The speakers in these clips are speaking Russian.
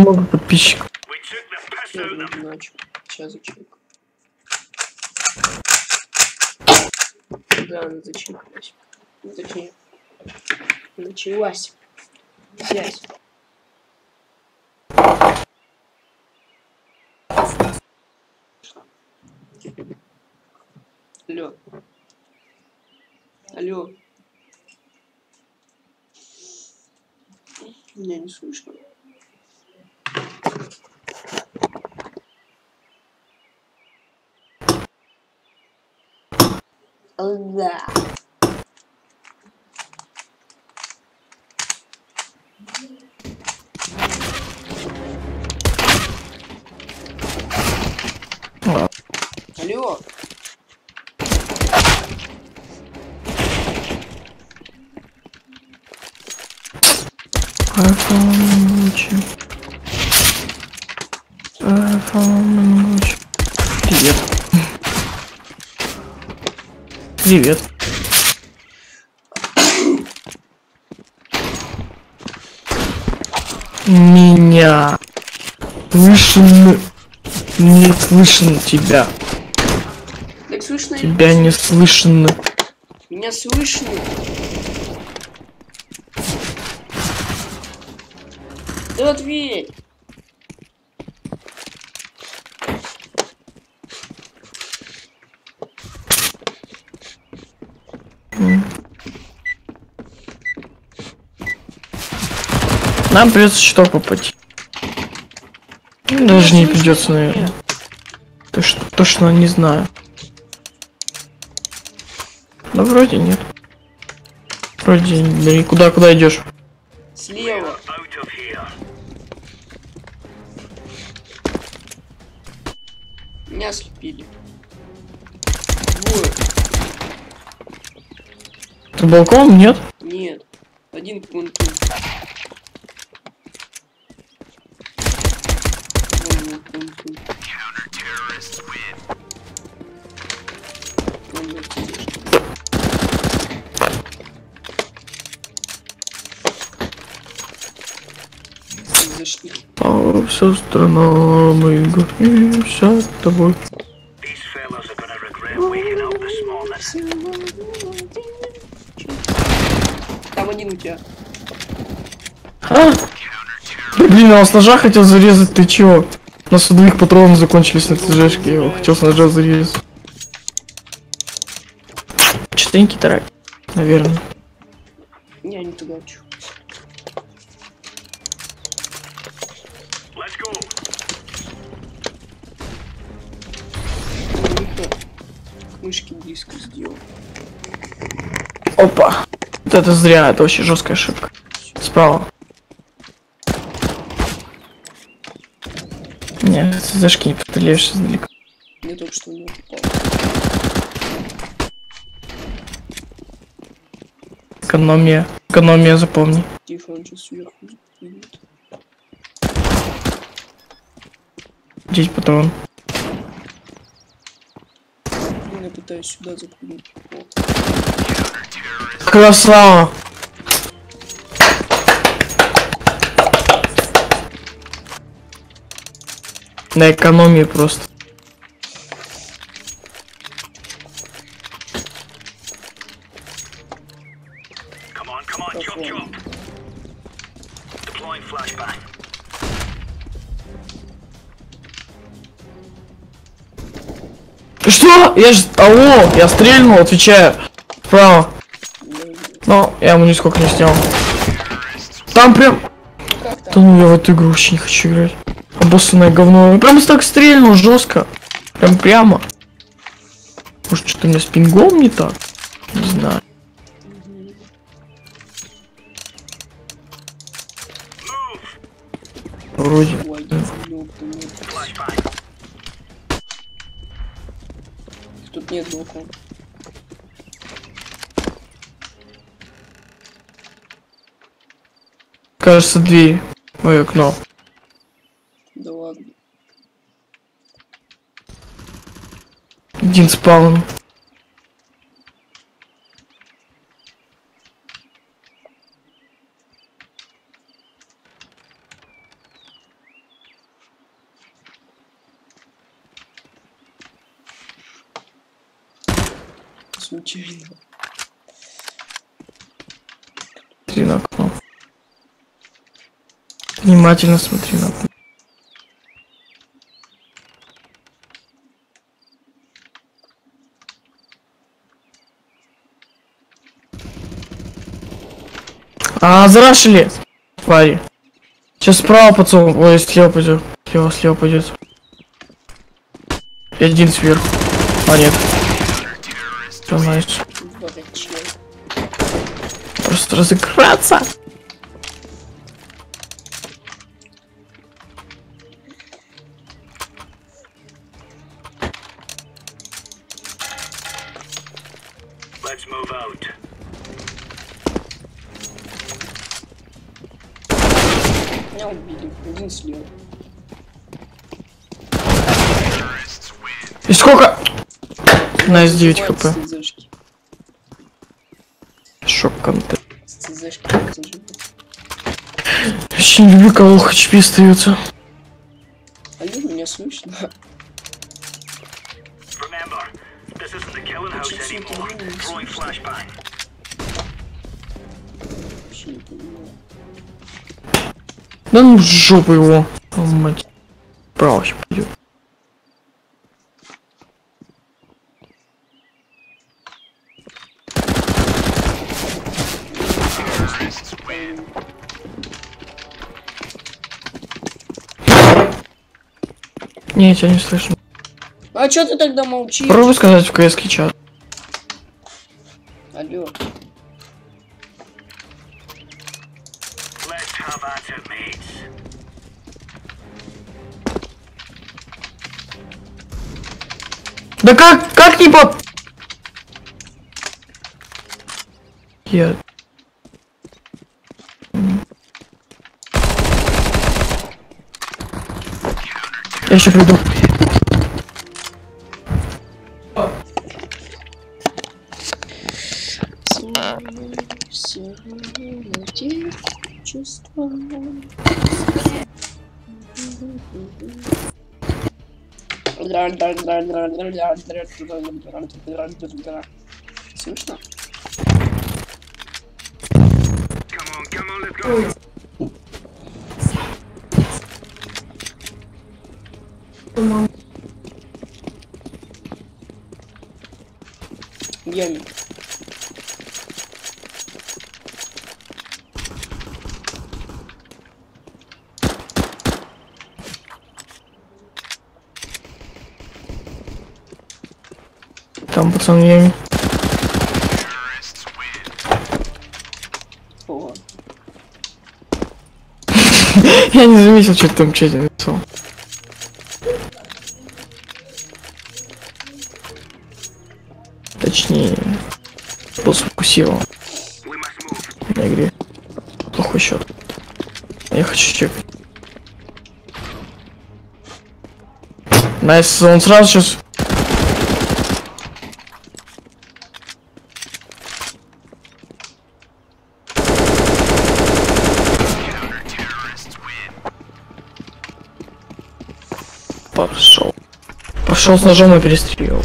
Много подписчиков. Сейчас зачекаю. Да, зачекалась. Точнее, началась связь. Алло. Алло. Меня не слышно. Да. Алло. iPhone лучше. Привет. Привет. Меня слышно. Не слышно тебя. Так слышно? Тебя не слышно. Меня слышно? Да ответь! Нам придется что попасть. Даже не придется, наверное. То что, точно не знаю. Да вроде нет. Вроде не- куда куда идешь? Слева. Меня слепили. Двое. Ты балкон? Нет? Нет. Один пункт. Все страна, мы гордимся тобой. Там один у тебя. А? Да, блин, а он с ножа хотел зарезать, ты чё? У нас у двоих патронов закончились на ТЖшке, я его хотел с ножа зарезать. Частенький тарак, наверное. Опа. Вот это зря, это очень жесткая ошибка. Справа. Нет, ты зашки не постреляешь издалека. Я только что не попал. Экономия. Экономия, запомни. Тихо, он сейчас сверху запрыгнет. Здесь патрон. Я пытаюсь сюда запрыгнуть. Вот. Красава! На экономии просто. Что? Я же... Алло, я стрельнул, отвечаю. Справа. Но я ему нисколько не снял. Там прям... Да ну я в эту игру вообще не хочу играть. Обоссанное говно. Я прям так стрельнул жестко. Прям прямо. Может что-то у меня с пингом не так? Не знаю. Вроде. Тут нет балкона. кажется, дверь. Ой, окно. Да ладно. Дин спаун. случайно. Тринок. Внимательно смотри на. А, зарашили! Твари. Сейчас справа пацан. Ой, слева пойдет. Слева, слева пойдет. И один сверху. А, нет. Что знаешь? Просто разыграться. И сколько? На 9 хп. Шок контент. Вообще не люблю, кого HP остается. Алло, меня слышно? Да ну в жопу его. О, мать. Право сейчас пойдет. Не, тебя не слышно. А чё ты тогда молчишь? Попробуй сказать в КС чат. Алло. Да как, как не по... Я... Я еще приду. Чувства. Слышно? Come on, come on, let's go. Ями. Там пацан я... О, Я не заметил, что ты там в move. на игре. Плохой счет. Я хочу чекать. Nice, он сразу сейчас... Пошел. Пошел с ножом на перестрелку.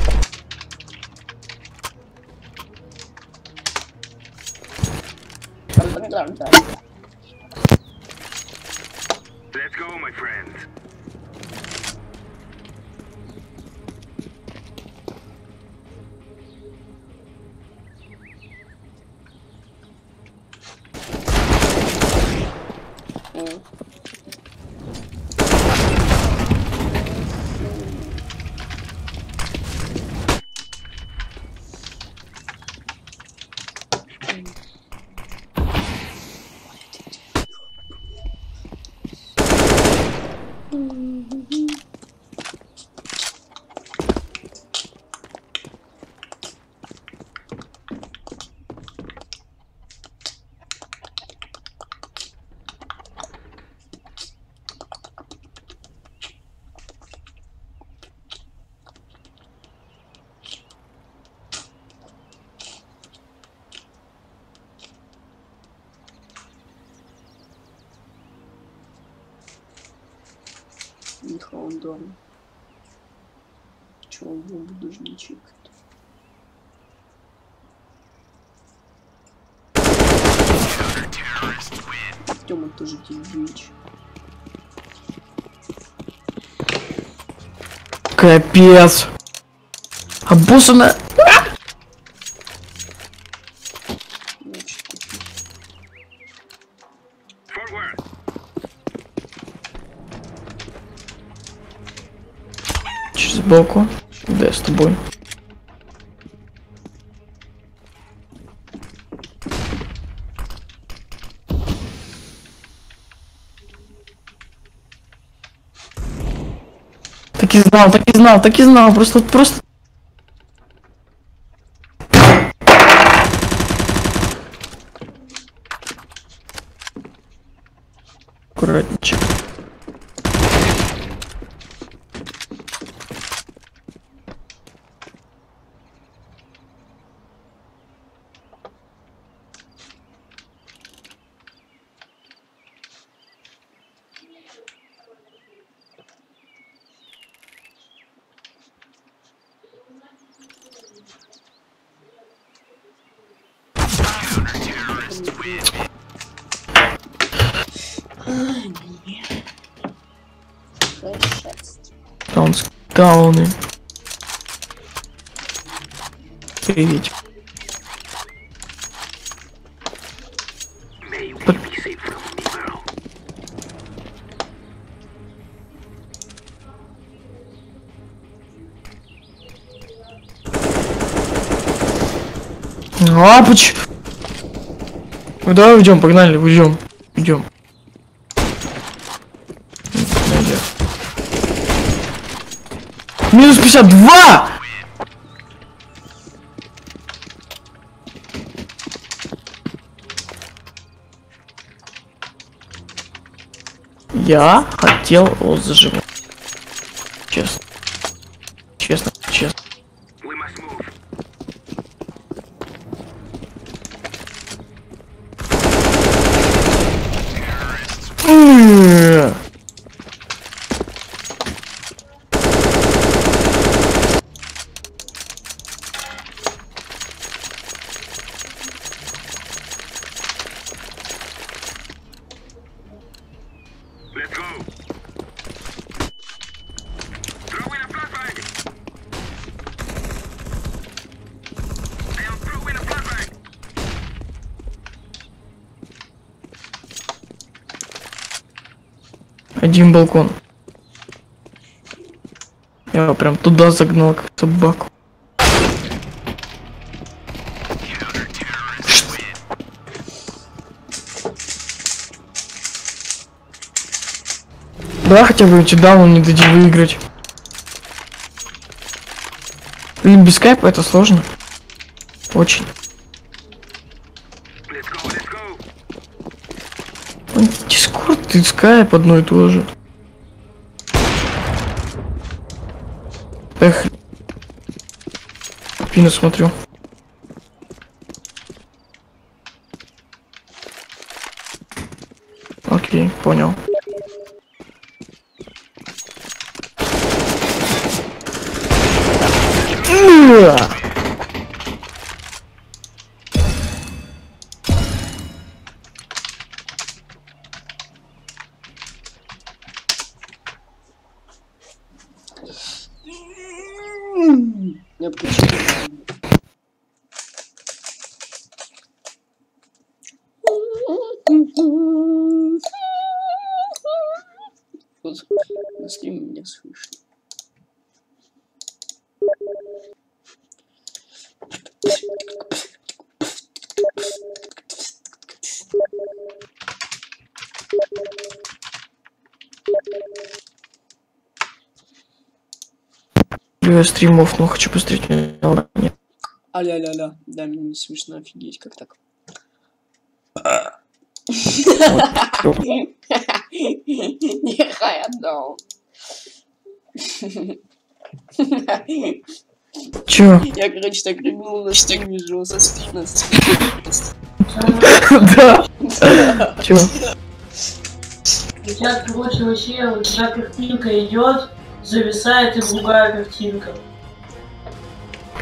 Чего будужничек? Тёма тоже дебилич. Капец. Обоссана. сбоку. Да, я с тобой. Так и знал, так и знал, так и знал. Просто, просто... Лапыч! Ну давай уйдем, погнали, уйдем. Идем. Минус 52! Я хотел его заживать. Честно. Честно, балкон. Я его прям туда загнал, как собаку. Да, хотя бы дамы не дадим выиграть. Блин, без скайпа это сложно. Очень. Дискорд и скайп одно и то же. Пина смотрю. Окей, понял. Я стримов, но хочу посмотреть. Аля-ля-ля. Да, мне не смешно, офигеть, как так. Нехай отдал. Чё? Я, короче, так рыгнул на стриме жёстко. На Да. Чё? Сейчас, короче, вообще у тебя картинка идет, зависает и другая картинка.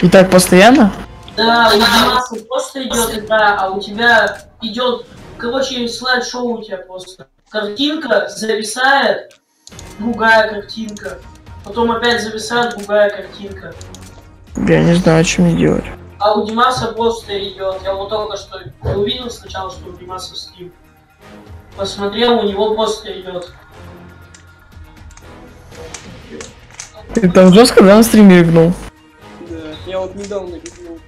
И так постоянно? Да, у нас просто идет игра, а у тебя идет короче, слайд-шоу у тебя просто. Картинка зависает, другая картинка. Потом опять зависает другая картинка. Я не знаю, что мне делать. А у Димаса просто идет. Я вот только что увидел сначала, что у Димаса стрим. Посмотрел, у него просто идет. Ты там жестко, да, на стриме рыгнул? Да, я вот недавно видел.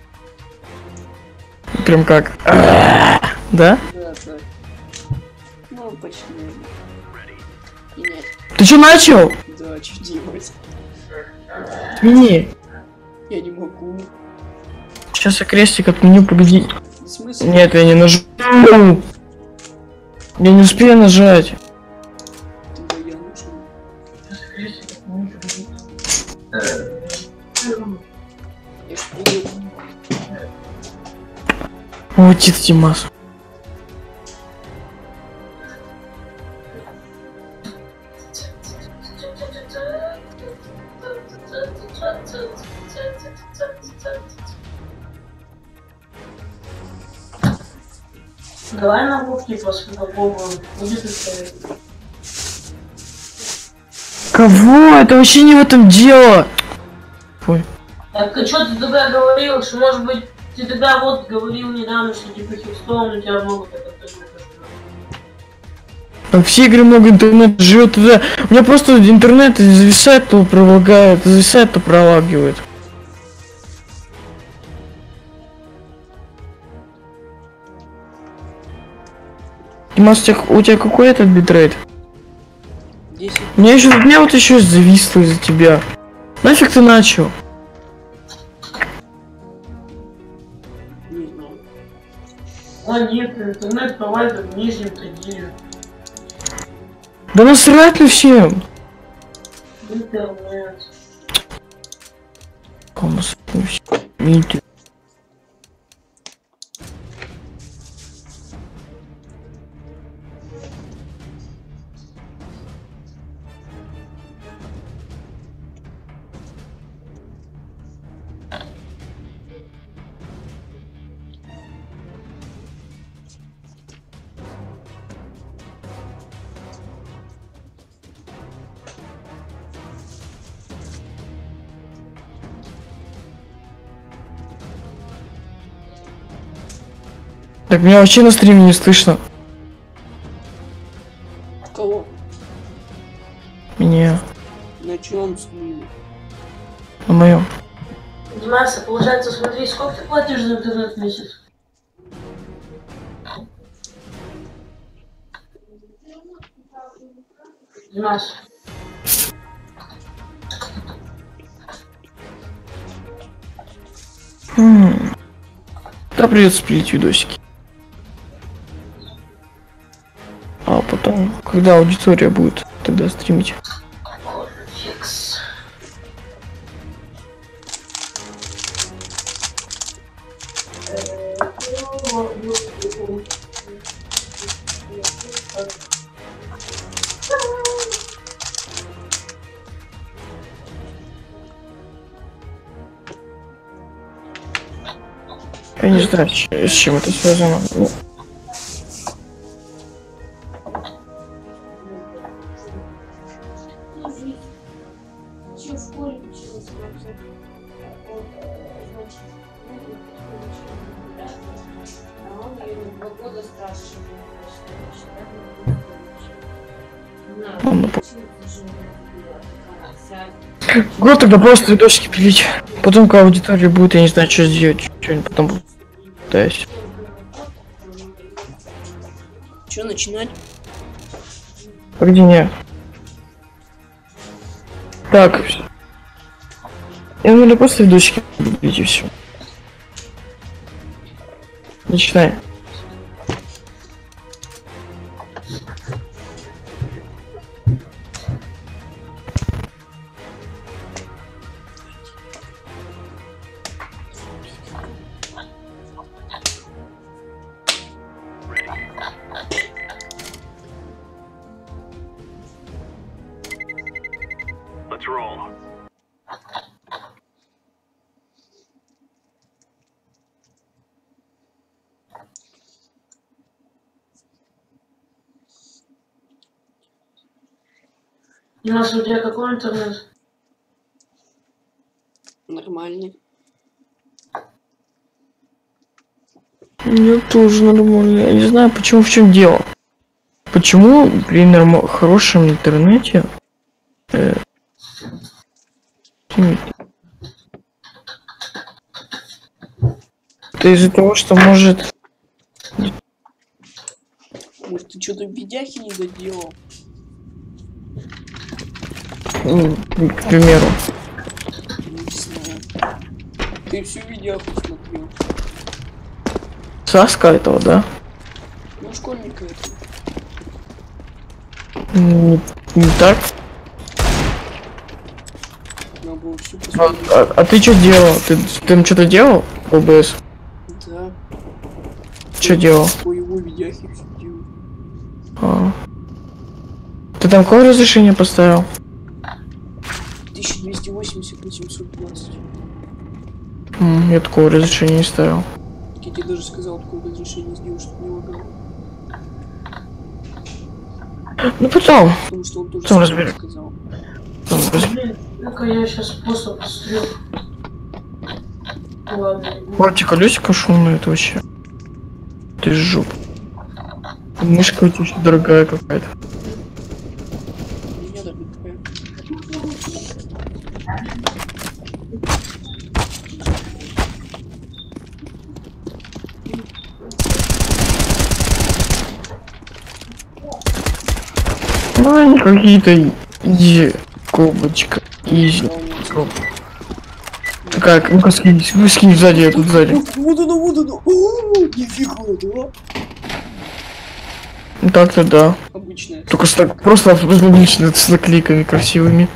Прям как. Да? Да, да. Ну, почти. И нет. Ты что начал? Да, что делать? Смени. Я не могу. Сейчас я крестик отменю, погоди. В смысле? Нет, я не нажму. Я не успею нажать. Я ж приду. Вот тит Димас. Давай на кухне после попробуем. Будет. Кого? Это вообще не в этом дело. Так а что ты тогда говорил, что может быть ты тогда вот говорил недавно, что типа Хилстоун у тебя много так Там все игры много интернет живет туда. У меня просто интернет зависает, то пролагает, зависает, то пролагивает. Димас, у тебя, у тебя какой этот битрейт? 10. У меня еще, у меня вот еще зависло из-за тебя. Нафиг ты начал? Нет, интернет-провайдер в Нижнем Тагиле. Да насрать на всем. Интернет. Кому Так меня вообще на стриме не слышно. Кого? Меня. На чем стриме? На моем. Димаса, получается, смотри, сколько ты платишь за интернет в месяц? Димас, Хм. Да придется пилить видосики. Когда аудитория будет, тогда стримить. Я не знаю, с чем это связано. Ну, Год тогда просто видосики пилить. Потом, когда аудитория будет, я не знаю, что сделать. Что-нибудь потом пытаюсь. Че начинать? Погоди, не. Так. Я, наверное, просто видосики пилить и все. Начинай. У тебя какой интернет? Нормальный. Мне тоже нормально. Я не знаю, почему в чем дело. Почему при норм- хорошем интернете э, это из-за того, что может Может, ты что-то в видяхе не доделал? М, к примеру. Ты всю видяху смотрел. Саска этого, да? Ну, школьника это. Не, не так. А, а- а ты что делал? Ты, ты там что-то делал? ОБС? Да. Что делал? По его видяхе все делал. А. Ты там какое разрешение поставил? 1280 на 720. М, Я такого разрешения не ставил. Я тебе даже сказал, такое разрешение сделал, чтобы не лагало. Ну потом. Потому что он тоже сказал. Блин, ну-ка я сейчас способ посмотрю. Ладно. Эти колесико шумные, это вообще. Ты жуп. Мышка у тебя дорогая какая-то. Меня даже такая. Ну, они какие-то. Кобочка. Изи. Волнуется. Такая, ну-ка скинь, скинь сзади, я тут сзади. Вот оно, вот оно. Нифига, да? Ну так-то да. Обычная. Только с так, просто отлично с наклейками красивыми.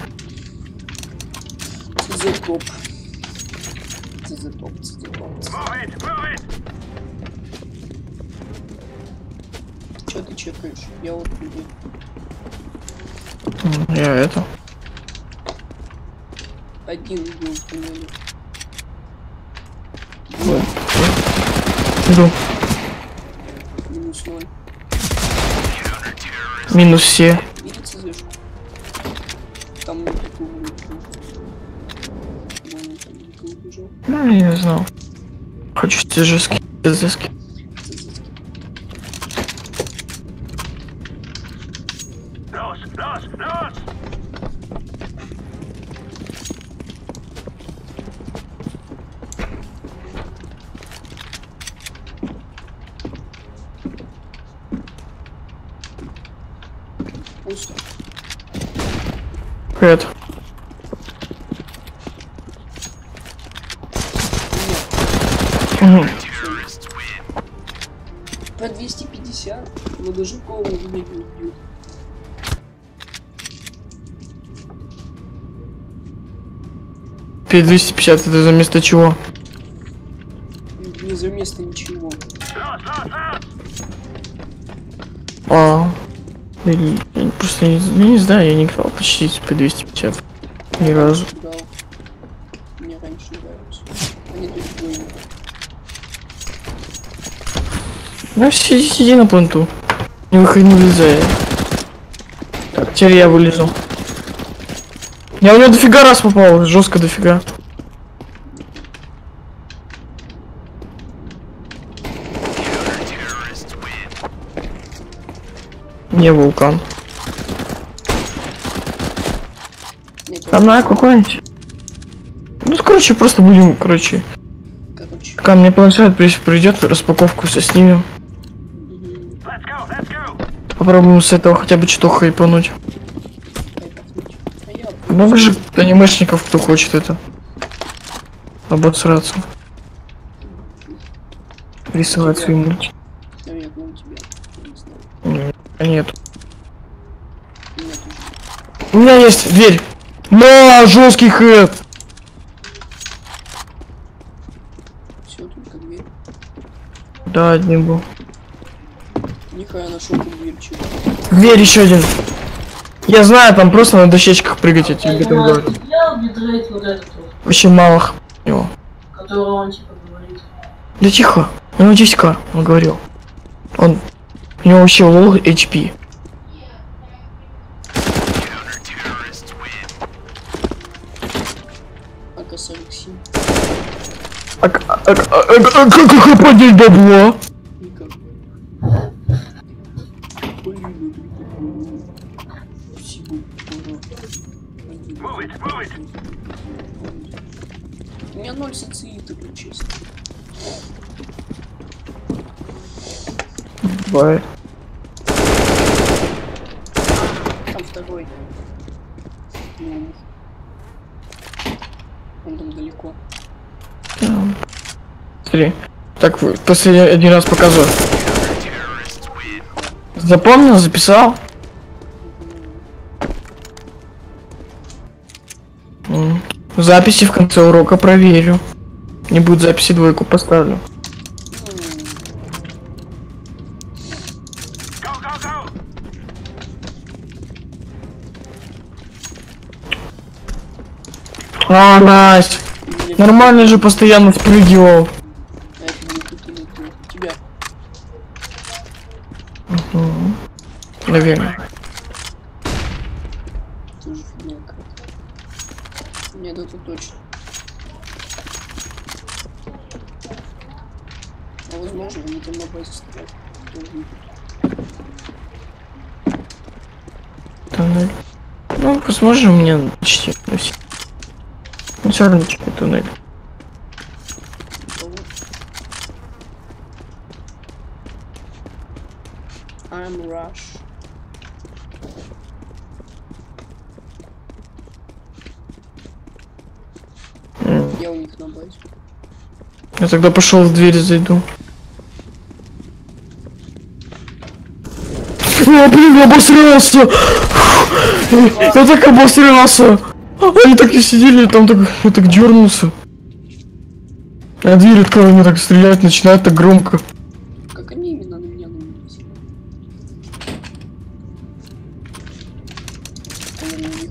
Че ты чекаешь? Я вот иду. М, Я это. Один в туннеле. Иду. Минус ноль. Минус все. ЦЗшку. Там убежал. Ну, я не знал. Хочу стежески. Стежески. ЦЗшки. Т-250 это за место чего? Не за место ничего. А. Я, просто не, не, не знаю, я не играл почти с П-250. Ни разу. Мне раньше нравилось. Они тут Ну сиди, сиди на планту. Не выходи, не влезай. Так, теперь я вылезу. Я у него дофига раз попал, жестко дофига. Не вулкан. Там на какой-нибудь. Ну, короче, просто будем, короче, короче. пока мне планшет при- придет, распаковку все снимем. Мгм. Let's go, let's go! Попробуем с этого хотя бы что-то хайпануть. Много же анимешников, кто хочет это. Обосраться. Рисовать свои мультики. Нет. У меня есть дверь. На, жесткий хэт. Да, один был. Нихуя нашел тут дверь, чего. Дверь еще один. Я знаю, там просто на дощечках прыгать эти в этом городе. Вообще малых его. Да тихо, у него 10к, он говорил. Он, у него вообще лол HP. А, а, а, а как поднять бабло? Последний один раз показываю. Запомнил, записал? Записи в конце урока проверю. Не будет записи двойку поставлю. А, Настя. Нормально же постоянно спрыгивал. А это не тут или тут. Тебя. Наверное. Нет, это точно. А возможно, они там на базе стоят. Туннель. Ну, возможно, у меня почти. Ну, все равно типа туннель. Кого? I'm Rush. М. Я у них на базе. Я тогда пошел в дверь зайду. О, блин, я обосрался! Я так обосрался! Они так и сидели, там так, я так дернулся. А дверь открыла, они так стрелять начинают так громко. Как они именно на меня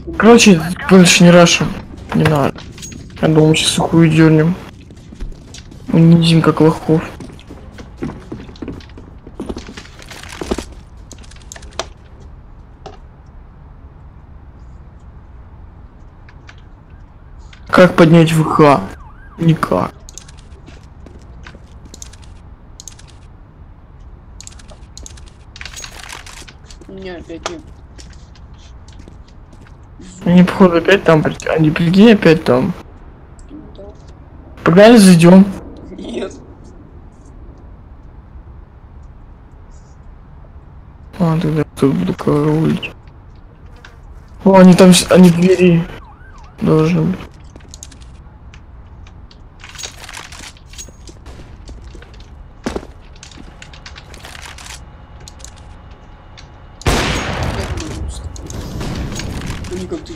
у- Короче, больше не рашим. Не надо. Я думал, сейчас сухую дернем. Унизим как лохов. Как поднять ВХ? Никак. Меня опять нет. Они, походу, опять там, они, прикинь, опять там. Погнали, зайдем. Нет. А, тогда тут буду караулить. О, они там, они двери. Должны быть. Я буду просто. Ну не как ты.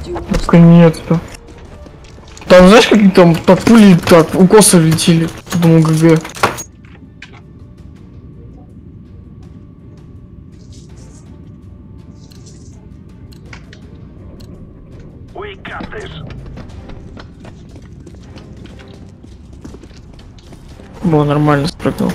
Сделал. Наконец-то. Там, знаешь, какие там так пули так укосы летели. Думал, ГГ. Было нормально спрыгнул.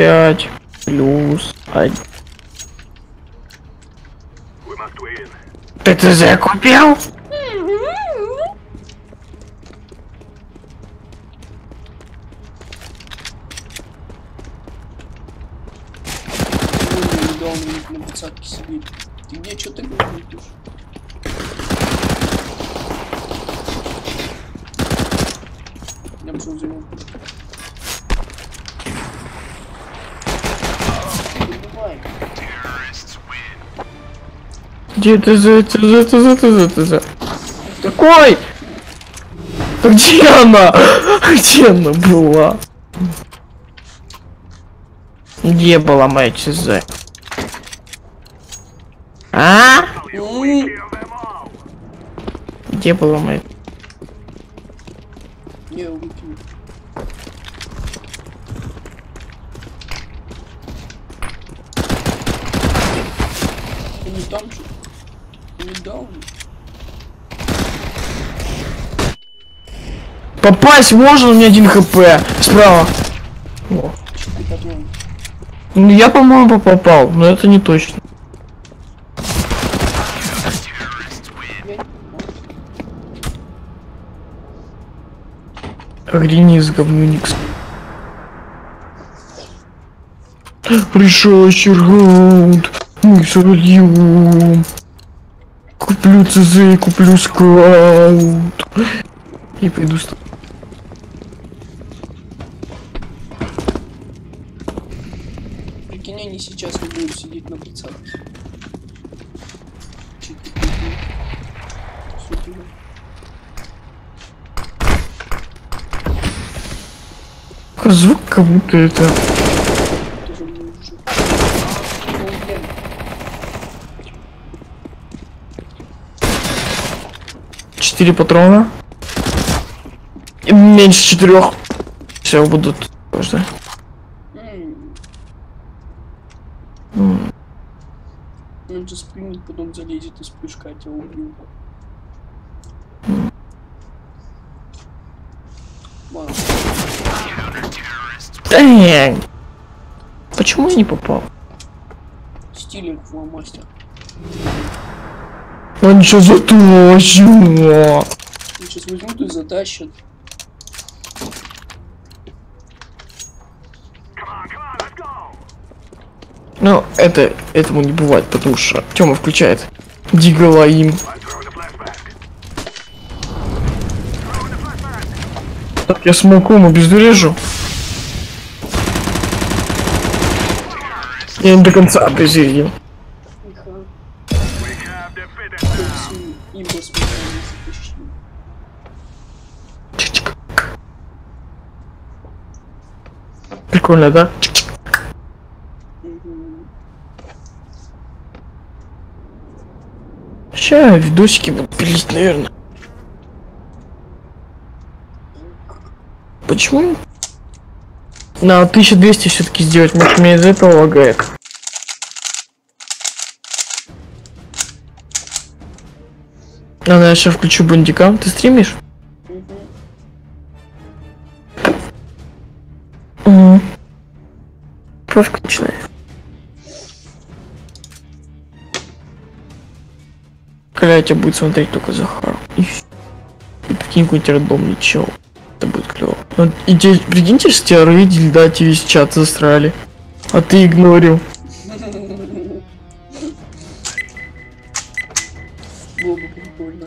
5 плюс 1. Ты ТЗ купил? ТЗ, ТЗ, ТЗ, ТЗ, ТЗ? Какой? А Где она? Где она была? Где была моя ТЗ? А? Где была моя? Не, выкину. Ты не там же? Ты не даун? Попасть можно, у меня один хп. Справа. Ну, я, по-моему, попал, но это не точно. Огренись, говнюникс. Решающий раунд. Мы сольем. Куплю ЦЗ, куплю скаут. И пойду с Прикинь, Звук как будто это... Тоже. Четыре патрона. И меньше четырех. Все, будут. М, Он же спрыгнет, потом залезет из прыжка, тебя убил. Ладно, Да Почему я не попал? стилинг фломастер. Он что затащил? Сейчас возьмут и затащат. Ну, это, этому не бывает, потому что Тёма включает Дигалаим. I'm Так, я смоком обезврежу. Я не до конца обезвредил. Прикольно, да? Ща видосики будут пилить, наверное. Почему? На 1200 все-таки сделать, может мне из этого лагает. Ладно, я сейчас включу бандикам. Ты стримишь? Угу. Просто начинай. Коля тебя будет смотреть только Захар. И, и какой-нибудь рандомный чел. Это будет клево. Вот, и те, прикиньте, что тебя рейдили, да, тебе весь чат засрали. А ты игнорил. Было бы прикольно.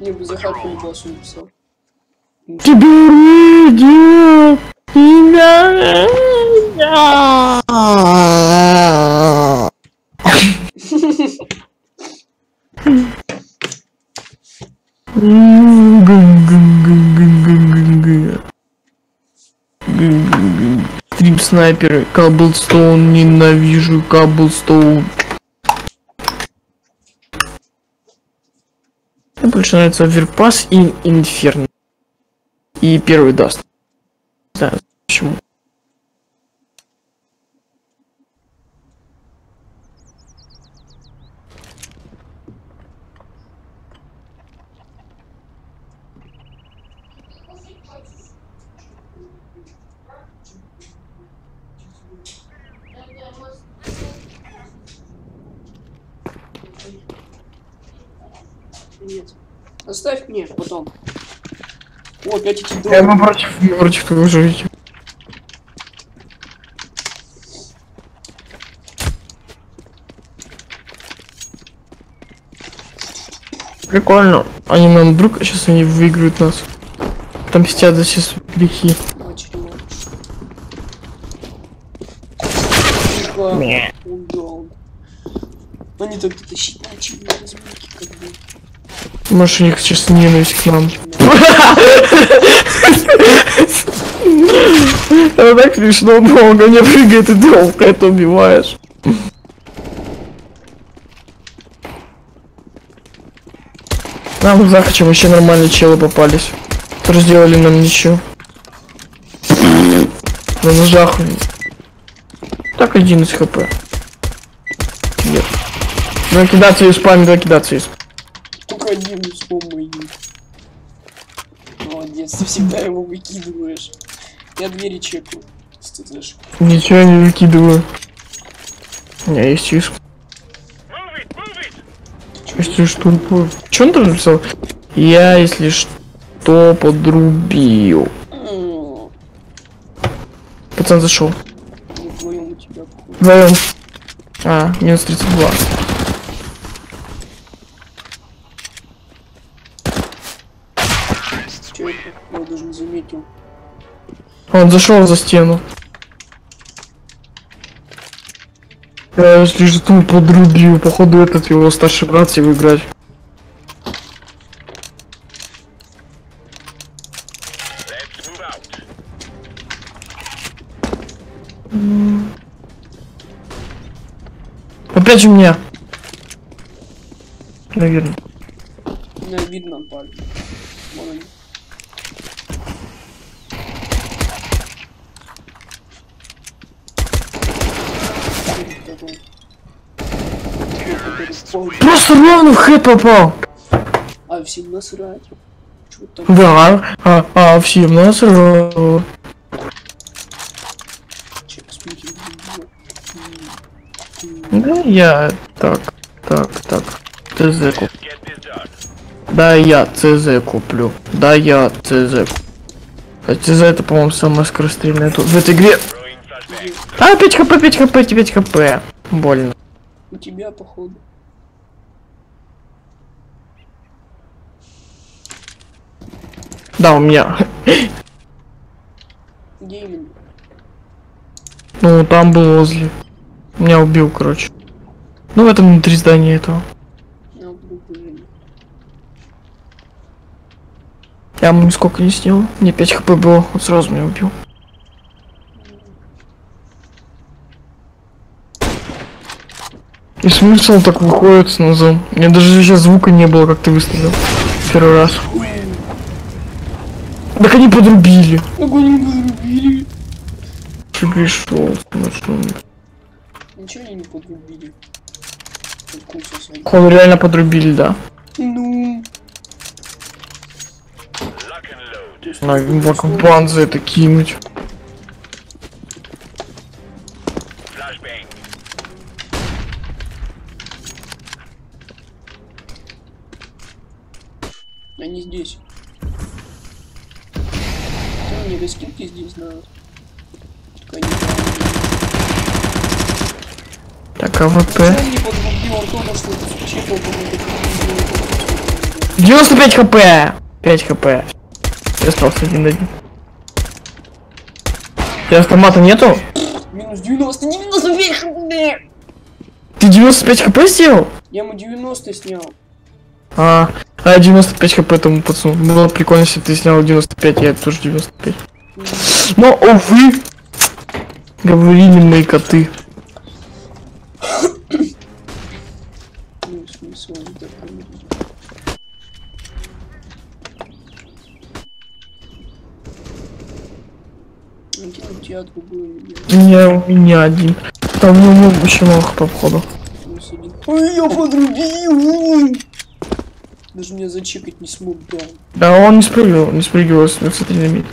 Мне бы Захар полюбался написал. Тебя рейдят! Тебя рейдят! Снайперы, Каблстоун, ненавижу Каблстоун. Мне больше нравится Оверпас и Инферно. И первый даст. Знаю почему. Оставь мне потом. О, опять эти Я дроны. бы против, против того же идти. Прикольно. Они нам вдруг сейчас они выиграют нас. Там мстят за все грехи. Они так бы. Может, у них сейчас ненависть к нам. Это так смешно, долго не прыгает и долго это убиваешь. Нам за захочем вообще нормальные челы попались. Которые сделали нам ничего. На ножах. Так 11 хп. Нет. Давай кидаться и спам, давай кидаться и спам. Только один вспомни. Молодец, ты всегда его выкидываешь. Я двери чекаю. Ничего не выкидываю. У меня есть чиш. Если что. Че он там написал? Я, если что, подрубил. Пацан зашел. Вдвоем. А, минус 32. Я даже не заметил. Он зашел за стену. Я если что подрубил, походу этот его старший брат себе играть. Опять же меня. Наверное. Видно паль. Вон они. Просто ровно в хэт попал. А всем насрать. Да, а, а всем. Чек, смотри, видео. Да я так, так, так. ТЗ куплю. Да я ЦЗ куплю. Да я ЦЗ. А ЦЗ это, по-моему, самое скорострельное тут в этой игре. А, 5 хп, 5 хп, 5 хп. Больно. У тебя, походу. Да, у меня. Где именно? Ну, там был возле. Меня убил, короче. Ну, в этом внутри здания этого. Уже. Я ему нисколько не сделал. Мне 5 хп было, он сразу меня убил. И смысл так выходит с нозом. У меня даже сейчас звука не было, как ты выстрелил. Первый раз. Так они подрубили. Огонь мы зарубили. Ты пришел. Что? Ничего они не подрубили. Он реально подрубили, да. Ну. На за это кинуть. Чекал, по-моему, 95 хп! 5 хп. Я остался один на один. У тебя автомата нету? Минус 90, 95 хп! Ты 95 хп сделал? Я ему 90 снял. А, а 95 хп тому пацану. Было прикольно, если ты снял 95, я тоже 95. Но, увы, говорили мои коты. Ну, у Я, у меня один. Там ну, ну, вообще мало хп походу. минус один? Ой, я подрубил! Даже меня зачекать не смог, да. Да, он не спрыгивал, не спрыгивал с на мид.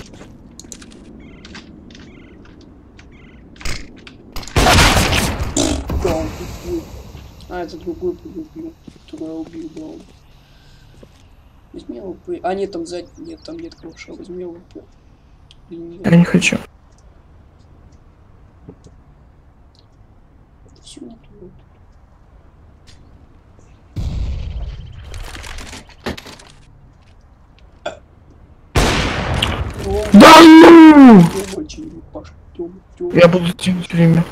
Да, он тупой. А, это другой который я убил, он. Возьми ЛП. А, нет, там сзади. Нет, там нет кроша. Возьми ЛП. Я не хочу. Все не Да ну! Я буду тянуть время.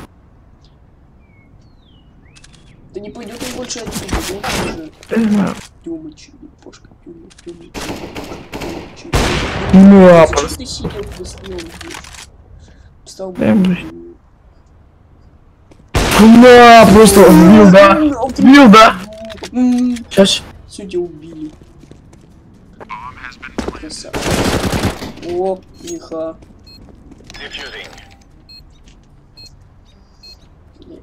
Да не пойдет он больше один. Тёма, черепашка, Тёма, Тёма, черепашка. Ну, а просто. ты сидел быстрее здесь? Встал Да, бы. На, просто убил, да? Убил, да? Сейчас. Все тебя убили. О. Diffusing. Я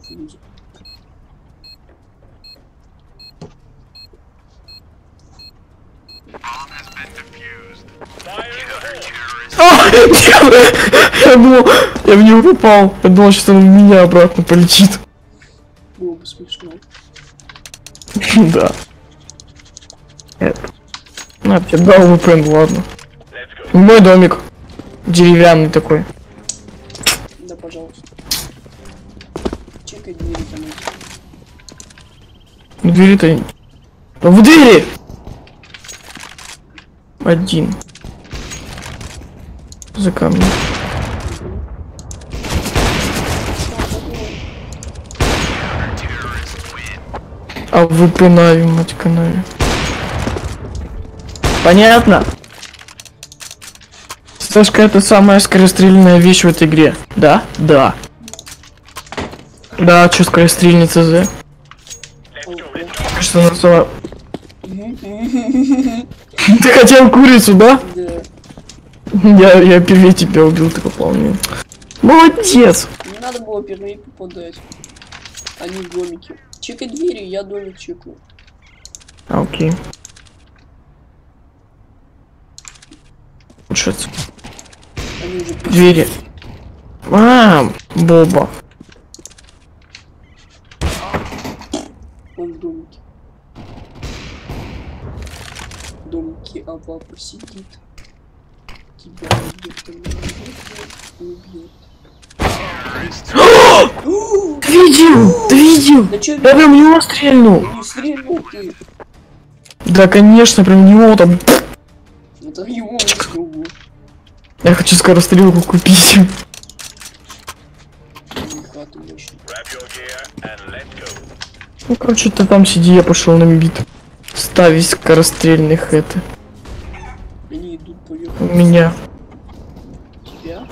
Я думал, я в него попал. Я думал, что он в меня обратно полетит. Было бы смешно. Да. Это. Ну, я тебе дал VPN, ладно. Мой домик. Деревянный такой. Да, пожалуйста. Чекай двери там. В двери-то... В двери! Один. За камнем. А вы пенави, мать канави. Понятно? Сашка это самая скорострельная вещь в этой игре. Да? Да. Да, чё скорострельница З? Let's go. Let's go. Что она сама... Ты хотел курицу, да? Да. Я, я первее тебя убил, ты попал мне. Молодец! Не надо было первее попадать. Они в домике. Чекай двери, я домик чекаю. А, окей. Пришли. двери. А, Боба. Он в домике. В домике Авапа сидит. Тебя убьет. Ты видел? Ты видел? Да чё, Я прям в него стрельнул. не стрельнул ты? Да, конечно, прям в него там. Это его выстрелил. Я хочу скорострелку купить. Ну, короче, ты там сиди, я пошел на мид. Ставить скорострельных это. Меня. тебя.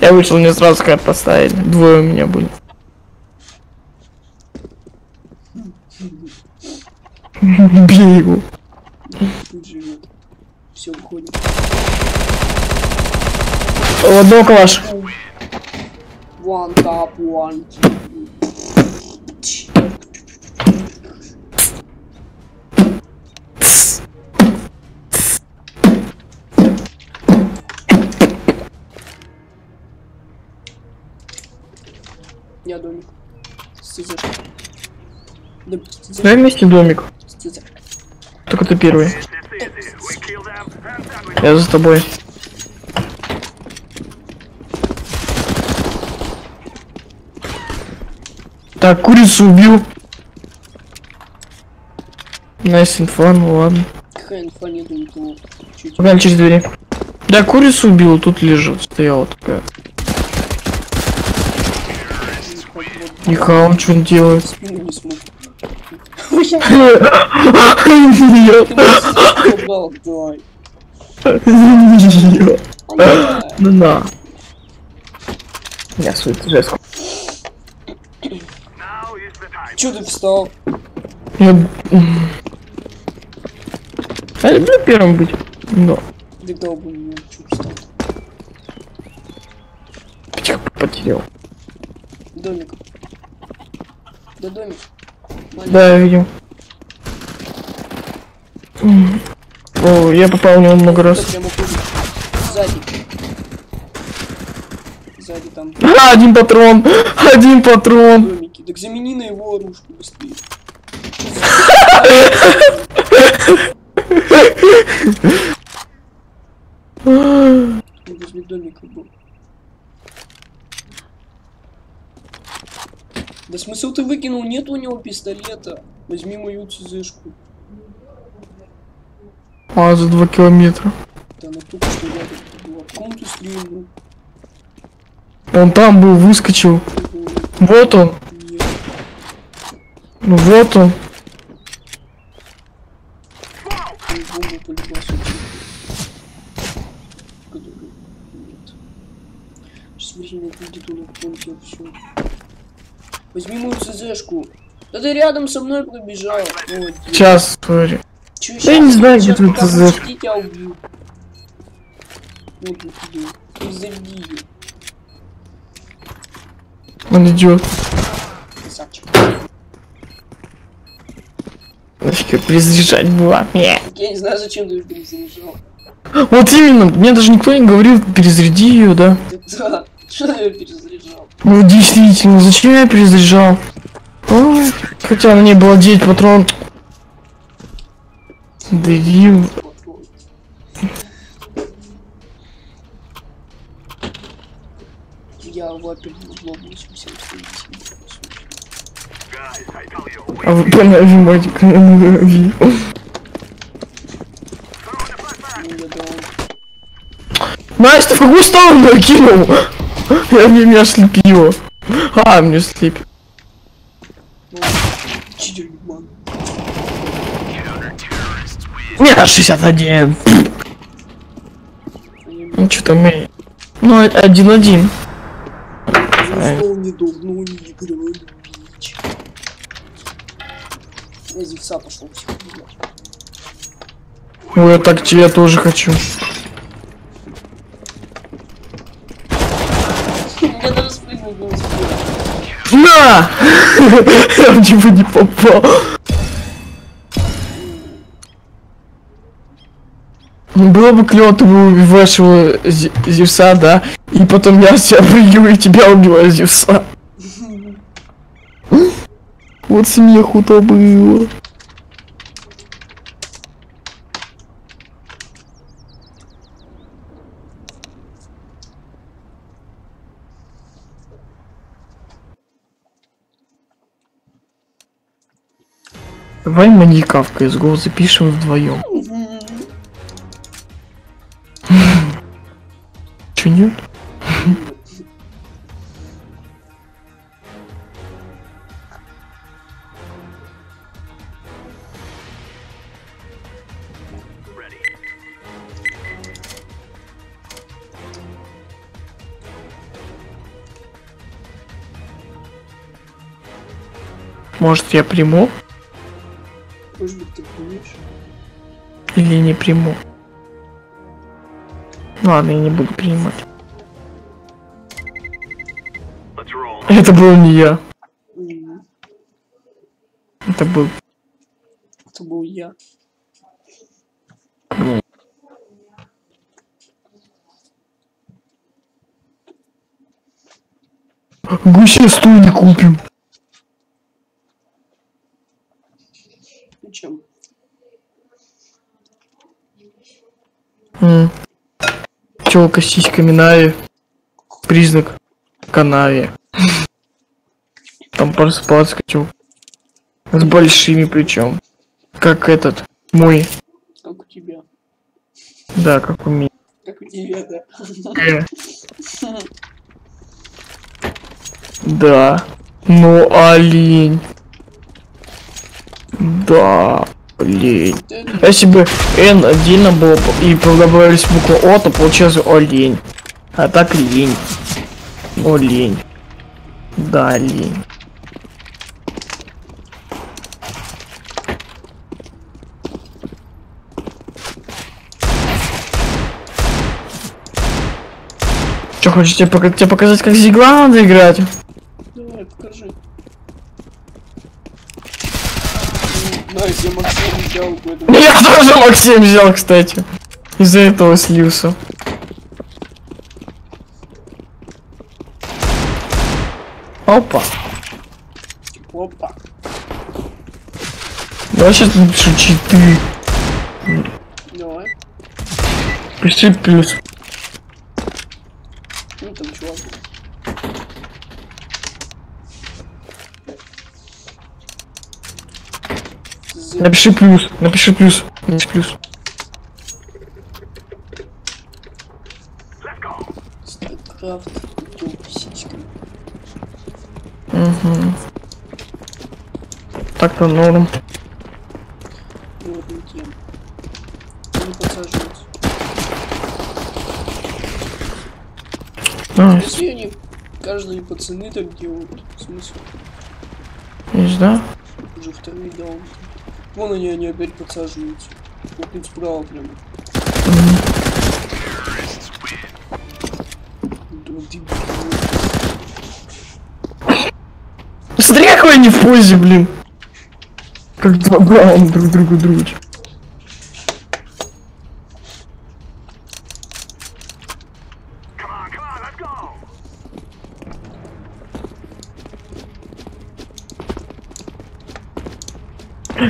Я вышел, мне сразу как поставили. Двое у меня были. Бей его. Все, выходим. В одного калаш. One tap, one kill. Я домик. Сцизер. Да, сцизер. Давай вместе домик. Сцизер. Только ты первый. Я за тобой. Так, курицу убил. Найс инфа, ну ладно. Какая инфа не то чуть Погнали через двери. Да, курицу убил, тут лежит, стояла такая. Нихао, он что он делает? спину не смог. Ну на. Я свою жестку. Now is the time. Чё ты встал? Я... Я люблю первым быть. Но. Ты мне, чё встал? Потерял. Домик. Да домик. Маленький. Да, я видел. О, я попал в него много раз. Сзади. Сзади там А, один патрон! Один патрон! домики. Так замени на его оружку быстрее. Возле домика был. Да смысл ты выкинул? Нет у него пистолета. Возьми мою ЦЗшку. А, за два километра. Да она только что рядом была. В ком ты стрельнул? Он там был, выскочил. Вот он. Нет. Ну вот он. Сейчас время будет он помните все. Возьми мою ЦЗшку. Да ты рядом со мной пробежал. Молодец. Сейчас, смотри. Чё, Да я не знаю, где твой сидеть, я убью. Вот. Перезаряди её, Он идет. красавчик. Нафиг перезаряжать было. Я не знаю, зачем ты перезаряжал. Вот именно, мне даже никто не говорил, перезаряди ее, да. Да, что ты перезаряжал? Ну действительно, зачем я перезаряжал? Ой, хотя на ней было 9 патрон. Дебил. Вот, Я вапель углом 80 Guys, I tell you, А вы поняли, ви. Ну. Настя, в какую сторону я кинул? Я мне меня слепило. А, мне слеп. Читер ебан. Не, 61. Они Ну что там, эй. Ну, не. Я всех убивать. Ой, я так я тоже хочу. Я даже спрыгнул не успел. Я в него не попал. Ну, Было бы клево, ты бы убиваешь его Зе- Зевса, да? И потом я себя прыгиваю и тебя убиваю Зевса. Вот смеху-то было. Давай маньяка в CSGO запишем вдвоем. Че нет? Может я приму Может быть, ты помнишь? или не приму? Ладно, я не буду принимать. Это был не я. М, Это был. Это был я. Гуся стул не купим. Зачем? М. Челка с сиськами Нави. Признак канаве. Там проспаться хотел. С большими причем. Как этот. Мой. Как у тебя. Да, как у меня. Как у тебя, да. Да. Ну, олень. Да, олень. Если бы N отдельно было и добавились букву О, то получается олень. А так лень. Олень. Да, лень. Что, хочешь тебе, пока- тебе показать, как Зигла надо играть? Давай, покажи. Nice, я Максим взял Я тоже Максим взял, кстати. Из-за этого слился. Опа. Опа. Давай сейчас напишу читы. Давай. Пиши плюс. Ну там чувак. Напиши плюс. Напиши плюс. Напиши плюс. Старкрафт, сиськами. Угу. Так-то норм. Ну не. Не подсаживаются. Nice. Если они каждые пацаны так делают, в смысле, Есть, да? уже второй даун. Вон они, они опять подсаживаются. Вот тут справа прям. Да ты, блин. Смотри, какой они в позе, блин. Как два браун друг другу друг. Come on, come on, let's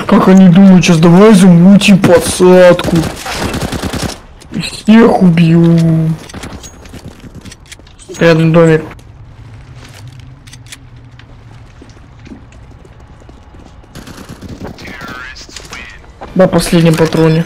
go. Как они думают, сейчас давай замутим подсадку. И Всех убью. Рядом домик. На последнем патроне.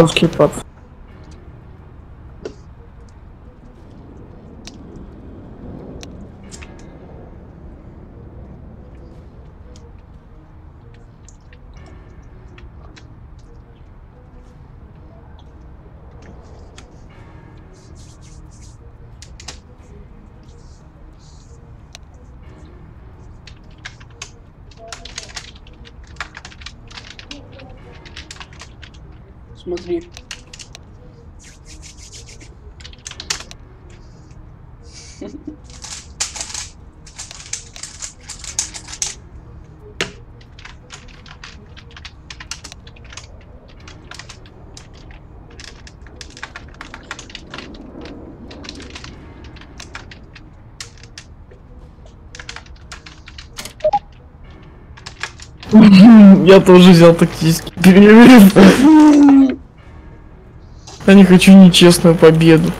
Жесткий пад. Я тоже взял тактический перерыв. Я не хочу нечестную победу.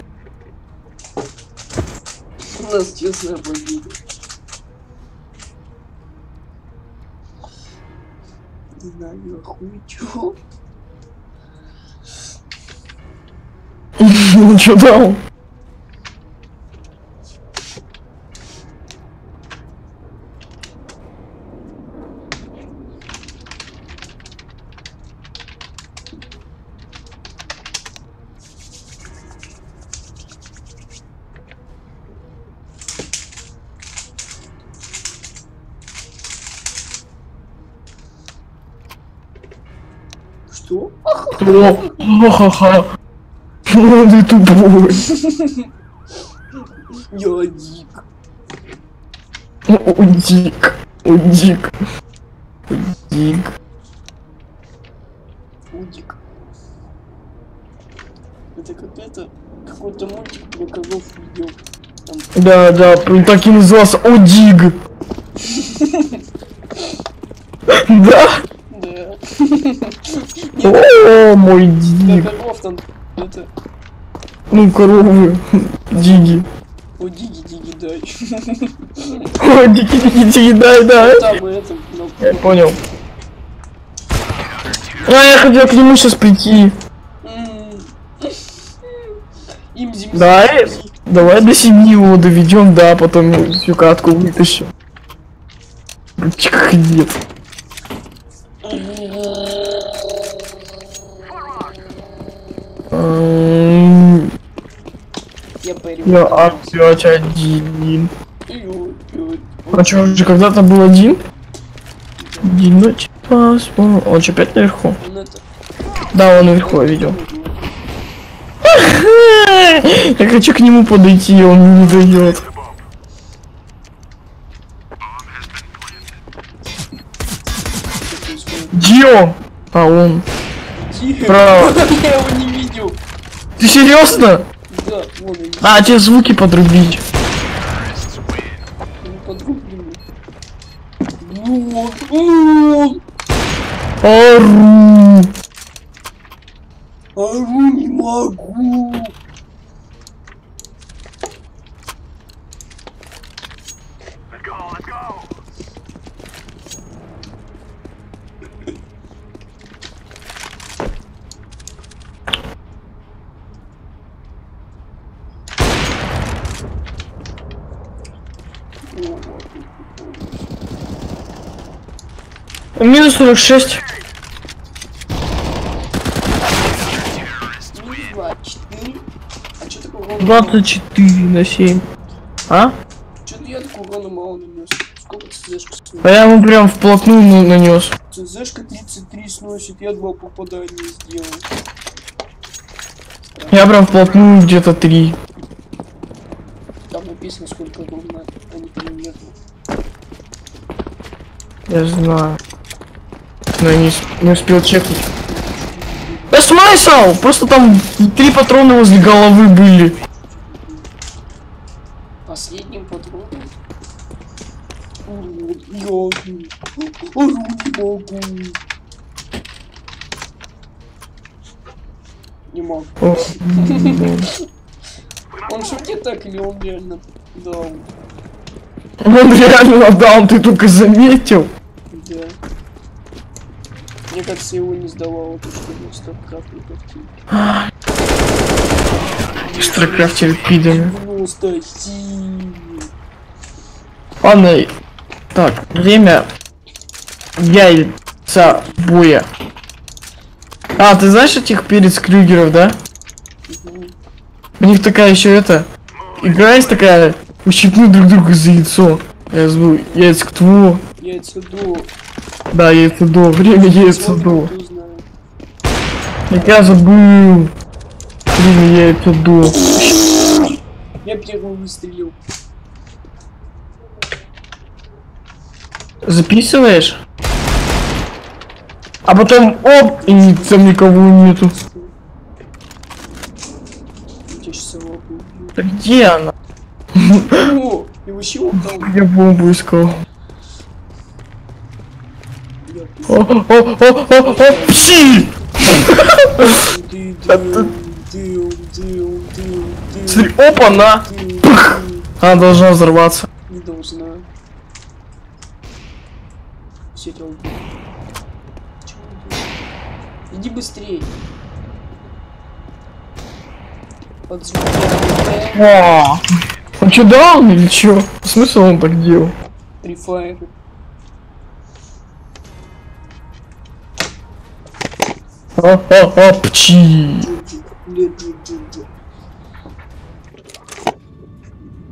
У нас честная победа. Не знаю, хуй чё. Ну чё дал? Что? О, ха-ха. Ну ты тупой. Я дик. О, дик. О, дик. Дик. Удик. Это как это, какой-то мультик коров видел. Там, Да, да, так и назывался. О, диг. Да? да. О, мой Про диг. коров там, это, Ну, коровы. Диги. о, диги, диги, дай. О, диги, диги, диги, дай. Там и это, ну, Я понял. А, я хотел к нему сейчас прийти. Им зим Давай, давай до семи его доведем, да, потом всю катку вытащим. Чик, нет. Я. Я опять один. А что, уже когда-то был один? Одиночек поспал. Он что, опять наверху? Он. Да, он наверху, я видел. Я хочу к нему подойти, он не дает. Где он? А он. Тихо. Право. Я его не видел. Ты серьезно? А, тебе звуки подрубить. подрублены. Вот, вот. Ору. Ору не могу. Let's go, let's go. Минус 46. Минус 2, 4. А что такое урона? 24 на 7. А? Что-то я такого урона мало нанес. Сколько ЦЗшка А сносит? я ему прям вплотную на- нанес. ЦЗшка 33 сносит, я два попадания сделал. Я прям вплотную где-то 3. Там написано сколько ровно, а не примерно. Я знаю. Но я не, не успел чекнуть. Да смысл! Просто там три патрона возле головы были. Последним патроном. Не могу. Он шутит так или он реально дал? Он реально отдал, ты только заметил. Мне кажется, его не сдавало, то что не старкрафт не картинки. Старкрафтер. 97. Ладно, так, время яйца боя. А, ты знаешь этих перец Крюгеров, да? У них такая еще это. Игра есть такая. Ущипнуть друг друга за яйцо. Я забыл. Яйца кто? Яйца до. Да, яйца до. Время яйца до. Кто знает. Так я забыл. Время яйца до. Я первый выстрелил. Записываешь? А потом оп, и там никого нету. Да где она? Я бомбу искал. Пси! Смотри, опа, на! Она должна взорваться. Не должна. Все? Иди звуками О! Он что, дал или чё? Смысл он так делал? Free Fire. О, о, о, пчи!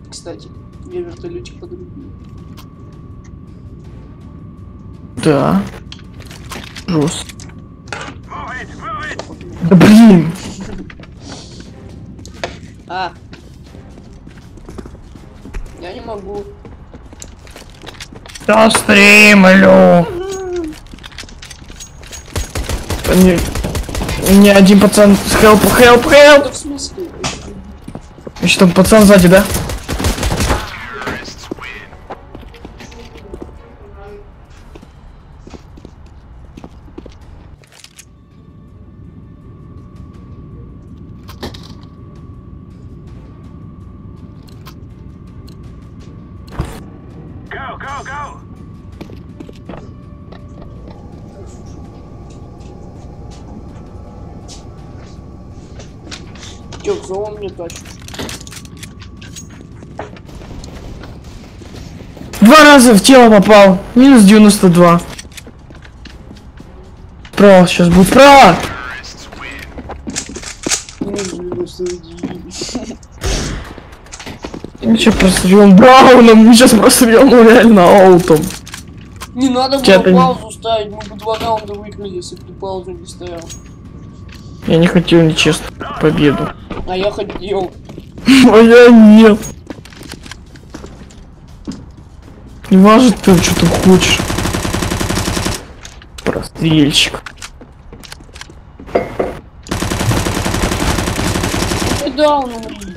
Кстати, я вертолетик подрубил. Да. It! Да блин! А! Я не могу. Да стримлю! Не, не один пацан help, help, help! Да в смысле? Еще там пацан сзади, да? Раза в тело попал. Минус 92. Право, сейчас будет 91. Мы сейчас просрем Брауном, мы сейчас просрем, ну реально аутом. Не надо было не- паузу ставить, мы бы два раунда выиграли, если бы ты паузу не ставил. Я не хотел нечестно победу. А я хотел. А я нет. Не важно, ты что ты хочешь. Прострельщик. Умри.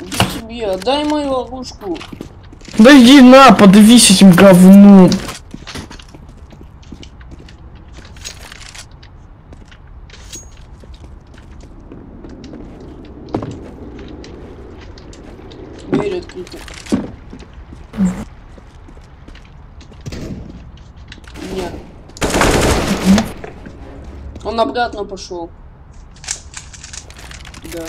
Иди тебе, отдай мою ловушку. Да иди на, подавись этим говном. Дверь открыта. Нет. Он обратно пошел. Да.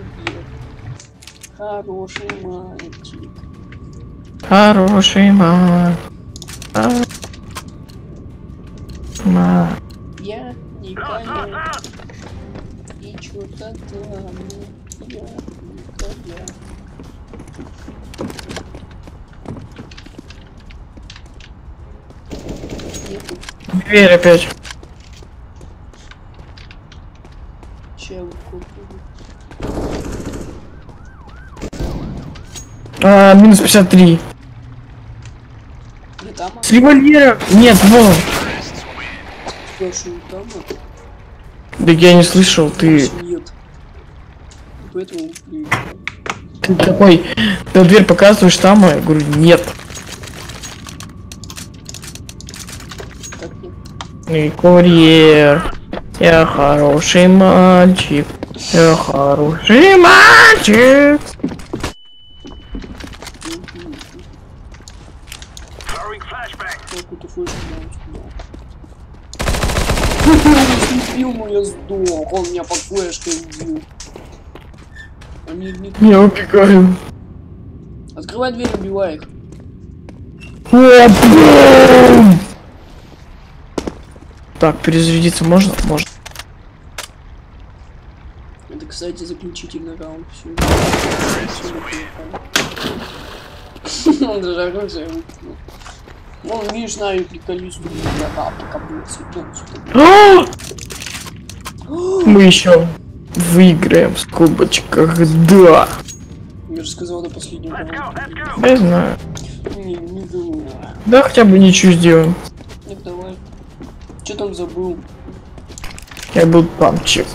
убил. Хороший мальчик. Хороший май. Май. Я не коня. И чё-то там. Я не коня. Дверь опять. чел. А, минус 53. Не там, а С револьвера? Нет, вон. там, а? Да я не слышал, ты, Нет. Поэтому, ты такой, ты дверь показываешь там, а я говорю, нет. И курьер. Я хороший мальчик. Я хороший мальчик. Мгм. Throwing flashbang. Какую-то флешку дал, Он убил, но я сдох. Он меня под флешкой убил. Они не... Я убегаю. Открывай дверь, убивай их. О! Так, перезарядиться можно? Можно. Это, кстати, заключительный раунд. Все. Он даже оружие выкинул. Вон, видишь, на и приколюсь, я да, пока будет цветок. Мы еще выиграем в скобочках, да. Я же сказал на последнем Let's go, let's раунде. go. Я знаю. Не, не думаю. Да, хотя бы ничего сделаем. Так, давай. Че там забыл? Я был памчик.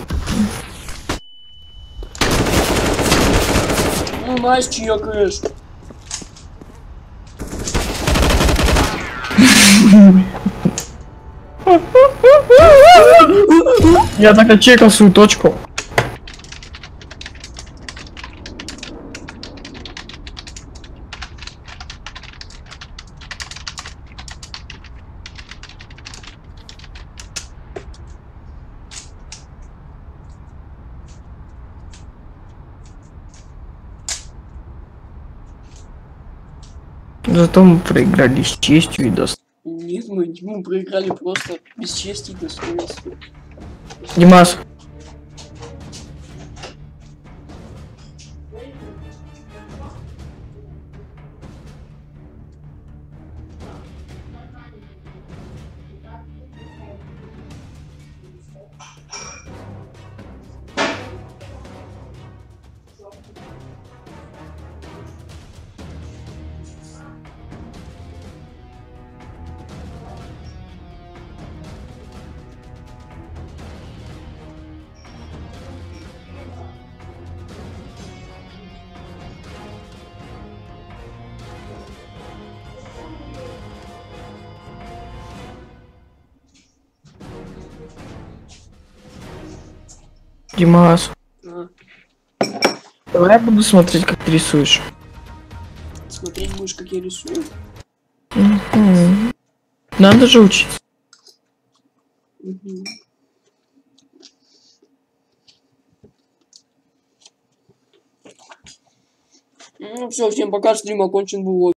Ну, Настя, чекаешь. Я так отчекал свою точку. Зато мы проиграли с честью и достоинством. Нет, мы, мы проиграли просто без чести и достоинства. Димас, Димас, А, давай я буду смотреть, как ты рисуешь. смотреть будешь, как я рисую? Мгм. Надо же учиться. Мгм. Ну все, всем пока, стрим окончен был.